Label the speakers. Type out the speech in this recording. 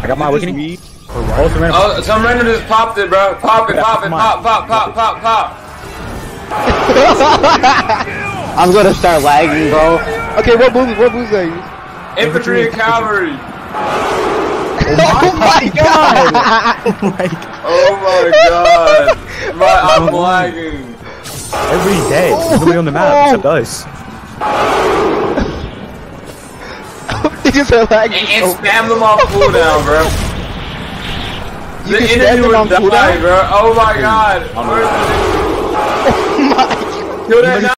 Speaker 1: I got my awakening. Oh, some random.
Speaker 2: Oh, some random just popped it, bro. Pop it, pop it, pop, pop, pop, pop, pop.
Speaker 3: I'm gonna start lagging, bro. Okay, what boots? What boots are you?
Speaker 2: Infantry and cavalry.
Speaker 3: Oh, oh my god!
Speaker 1: Oh my god.
Speaker 2: Oh my god. My, I'm lagging.
Speaker 1: Every day. There's nobody on the map except us.
Speaker 3: You just are lagging.
Speaker 2: And, and
Speaker 3: so-
Speaker 2: spam them on cooldown, bro.
Speaker 3: You
Speaker 2: The
Speaker 3: can spam
Speaker 2: enemy
Speaker 3: them on
Speaker 2: would die,
Speaker 3: cooldown?
Speaker 2: bro. Oh my god.
Speaker 3: Oh my
Speaker 2: Kill that